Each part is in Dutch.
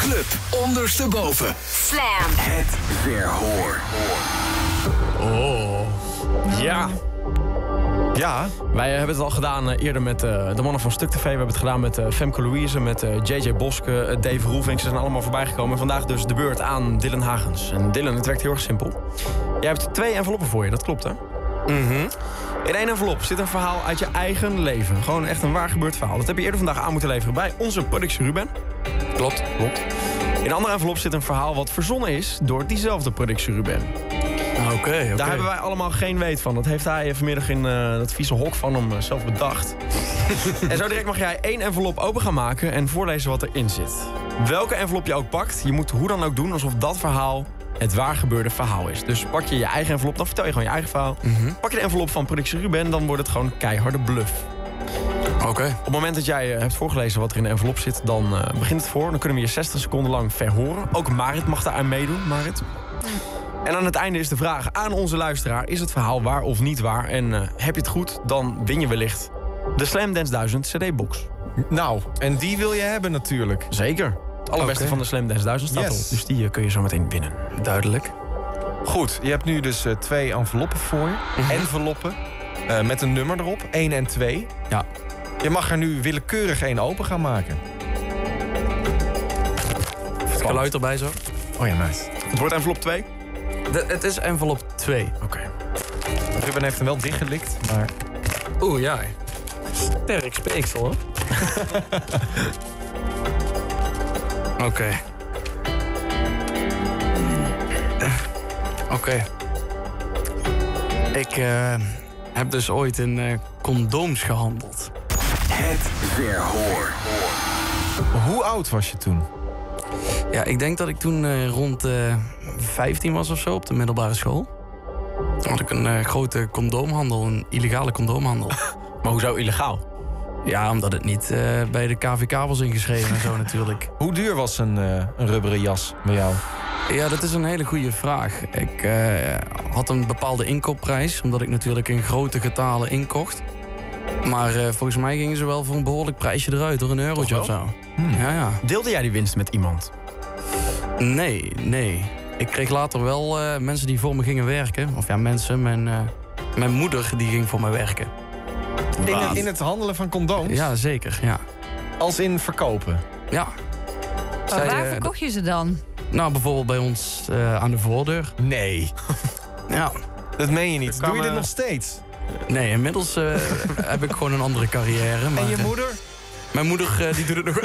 Club ondersteboven. Slam. Het verhoor. Oh. Ja. Ja, Wij hebben het al gedaan eh, eerder met eh, de mannen van Stuk TV. We hebben het gedaan met eh, Femke Louise, met eh, JJ Boske, Dave Roelvink. Ze zijn allemaal voorbij gekomen. En vandaag dus de beurt aan Dylan Hagens. En Dylan, het werkt heel erg simpel. Jij hebt twee enveloppen voor je, dat klopt hè? In één envelop zit een verhaal uit je eigen leven. Gewoon echt een waar gebeurd verhaal. Dat heb je eerder vandaag aan moeten leveren bij onze productie Ruben. klopt. Klopt. In een andere envelop zit een verhaal wat verzonnen is door diezelfde productie Ruben. Oké, oké. Daar hebben wij allemaal geen weet van. Dat heeft hij vanmiddag in eh, dat vieze hok van hem eh, zelf bedacht. en zo direct mag jij één envelop open gaan maken en voorlezen wat erin zit. Welke envelop je ook pakt, je moet hoe dan ook doen alsof dat verhaal het waar gebeurde verhaal is. Dus pak je je eigen envelop, dan vertel je gewoon je eigen verhaal. Pak je de envelop van productie Ruben, dan wordt het gewoon keiharde bluff. Oké. Op het moment dat jij eh, hebt voorgelezen wat er in de envelop zit, dan eh, begint het voor. Dan kunnen we je 60 seconden lang verhoren. Ook Marit mag daar aan meedoen, Marit. En aan het einde is de vraag aan onze luisteraar: is het verhaal waar of niet waar? En eh, heb je het goed, dan win je wellicht de Slam Dance 1000 CD-box. Nou, en die wil je hebben natuurlijk. Zeker. Het allerbeste Oké. van de Slam Dance 1000 staat Yes. Dus die eh, kun je zo meteen winnen. Duidelijk. Goed, je hebt nu dus eh, twee enveloppen voor je. Enveloppen eh, met een nummer erop, 1 en 2. Ja. Je mag er nu willekeurig één open gaan maken. Het geluid erbij zo. Oh ja, nice. Het wordt envelop 2. De- het is envelop 2. Oké. Ruben heeft hem wel dichtgelikt, maar... Oeh, ja. Sterk speeksel, hoor. Oké. Oké. Ik eh, heb dus ooit in eh, condooms gehandeld. Het verhoor. Hoe oud was je toen? Ja, ik denk dat ik toen eh, rond eh 15 was of zo op de middelbare school. Toen had ik een eh, grote condoomhandel, een illegale condoomhandel. Maar hoezo illegaal? Ja, omdat het niet eh, bij de KVK was ingeschreven en zo natuurlijk. Hoe duur was een, eh, een rubberen jas bij jou? Ja, dat is een hele goede vraag. Ik eh, had een bepaalde inkoopprijs, omdat ik natuurlijk in grote getalen inkocht. Maar eh, volgens mij gingen ze wel voor een behoorlijk prijsje eruit, door een eurotje of zo. Ja, ja. Deelde jij die winst met iemand? Nee, nee. Ik kreeg later wel eh, mensen die voor me gingen werken. Of ja, mensen. Mijn, eh, mijn moeder die ging voor me werken. In, het- in het handelen van condooms? Ja, zeker. Ja. Als in verkopen? ja. Maar Zij, waar eh, verkocht je ze dan? nou, bijvoorbeeld bij ons eh, aan de voordeur. Nee, Ja. dat meen je niet. Doe je dit nog steeds? Nee, inmiddels eh, heb ik gewoon een andere carrière. Maar, En je moeder? Mijn moeder die doet het nog.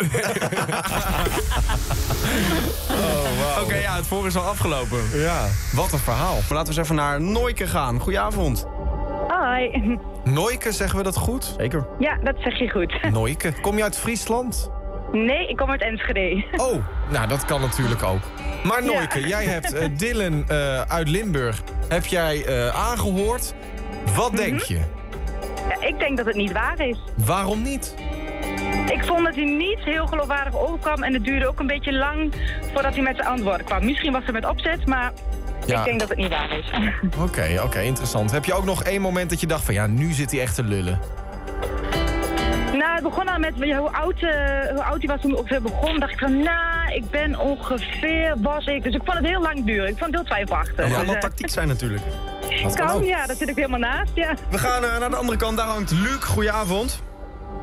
Oké, ja, het voor is al afgelopen. Ja, wat een verhaal. Maar laten we eens even naar Nooike gaan. Goedenavond. Hoi. Nooike, zeggen we dat goed? Zeker. Ja, dat zeg je goed. Nooike. Kom je uit Friesland? Nee, ik kom uit Enschede. Oh, nou dat kan natuurlijk ook. Maar Nooike, Ja. jij hebt eh, Dylan eh, uit Limburg heb jij, eh, aangehoord. Wat denk je? Ja, ik denk dat het niet waar is. Waarom niet? Ik vond dat hij niet heel geloofwaardig overkwam en het duurde ook een beetje lang voordat hij met zijn antwoorden kwam. Misschien was het met opzet, maar Ja. ik denk dat het niet waar is. Oké, oké, interessant. Heb je ook nog één moment dat je dacht van ja, nu zit hij echt te lullen? nou, het begon al met ja, hoe, oud, eh, hoe oud hij was toen we ongeveer begon. dacht ik van, nou, ik ben ongeveer, was ik. Dus ik vond het heel lang duren. Ik vond het heel twijfelachtig. Dat kan Dus, eh, tactiek zijn natuurlijk. Dat kan ja, daar zit ik helemaal naast, ja. We gaan eh, naar de andere kant. Daar hangt Luc. Goedenavond.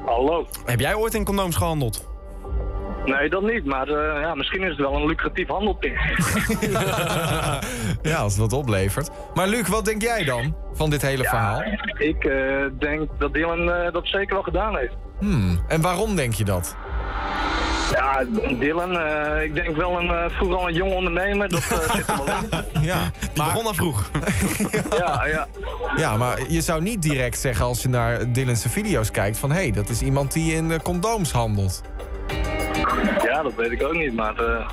Hallo. Heb jij ooit in condooms gehandeld? Nee, dat niet. Maar eh, ja, misschien is het wel een lucratief handelpunt. Ja, als het wat oplevert. Maar Luc, wat denk jij dan van dit hele verhaal? Ik eh, denk dat Dylan eh, dat zeker wel gedaan heeft. Hmm, en waarom denk je dat? Ja, Dylan, eh, ik denk wel een, eh, vroeger al een jong ondernemer. Dat eh, zit er wel in. Ja, Die begon al vroeg. Ja, ja. ja, maar je zou niet direct zeggen als je naar Dylan's video's kijkt... van hé, hey, dat is iemand die in condooms handelt. Ja, dat weet ik ook niet. Maar eh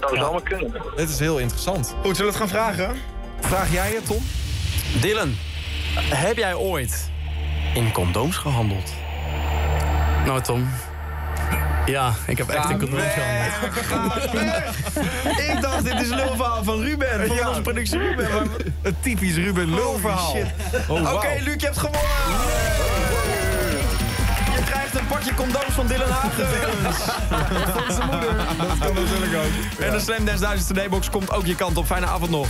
dat zou allemaal kunnen. Dit is heel interessant. Goed, zullen we het gaan vragen? Vraag jij het, Tom? Dylan, heb jij ooit in condooms gehandeld? nou, Tom. Ja, ik heb echt een condooms gehandeld. Ik dacht, dit is lulverhaal van Ruben. Van Ja. onze productie Ruben. Maar- Het typisch Ruben lulverhaal. shit. Oh, Oké, wauw. Luc, je hebt gewonnen. Een pakje condooms van Dylan Hagens. van zijn moeder. Dat kan En de Slam Dance 1000 CD-box komt ook je kant op. Fijne avond nog.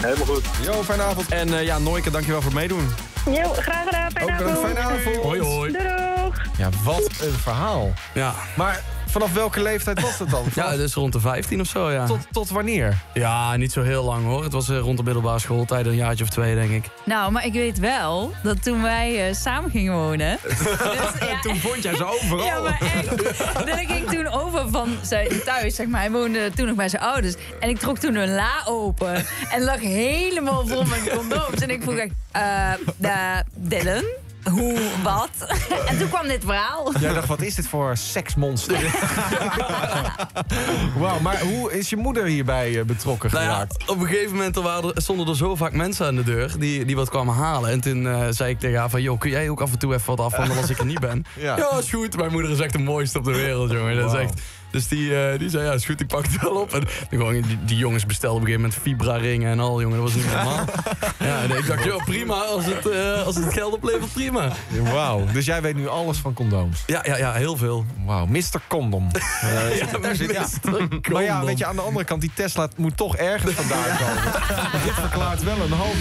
Helemaal goed. Jo, fijne avond. En eh, ja, Nooike, dankjewel voor het meedoen. Jo, graag gedaan. Fijne Ook een avond. fijne avond. Hoi hoi. Doei, doeg. Ja, wat een verhaal. Ja. Maar vanaf welke leeftijd was het dan? ja, Vanaf- dus rond de 15 of zo, ja. tot, tot wanneer? Ja, niet zo heel lang hoor. Het was eh, rond de middelbare schooltijd, een jaartje of twee denk ik. Nou, maar ik weet wel dat toen wij eh, samen gingen wonen. dus, ja, Toen vond jij ze overal. Ja, maar echt. Dat ik ging toen over van zijn thuis, zeg maar. Hij woonde toen nog bij zijn ouders. En ik trok toen een la open. En lag helemaal vol met condooms. En ik vroeg echt, eh, eh, Dylan, hoe, wat? En toen kwam dit verhaal. Jij dacht, wat is dit voor seksmonster? Wauw, maar hoe is je moeder hierbij eh, betrokken Nou ja, geraakt? op een gegeven moment er waren er, stonden er zo vaak mensen aan de deur die, die wat kwamen halen. En toen eh, zei ik tegen haar van, joh, kun jij ook af en toe even wat afhandelen als ik er niet ben? Ja. ja, is goed. Mijn moeder is echt de mooiste op de wereld, jongen. Dat is echt, dus die, eh, die zei, ja, is goed, ik pak het wel op. En gewoon, die, die jongens bestelden op een gegeven moment vibra-ringen en al, jongen. Dat was niet normaal. ja, en ik dacht, joh, prima. Als het, eh, als het geld oplevert, prima. Wauw, dus jij weet nu alles van condooms. Ja, ja, ja, heel veel. Wauw, Mr. Condom. Eh, zit- daar zit- ja. Maar ja, weet je, aan de andere kant, die Tesla moet toch ergens vandaan komen. Dit verklaart wel een hoop.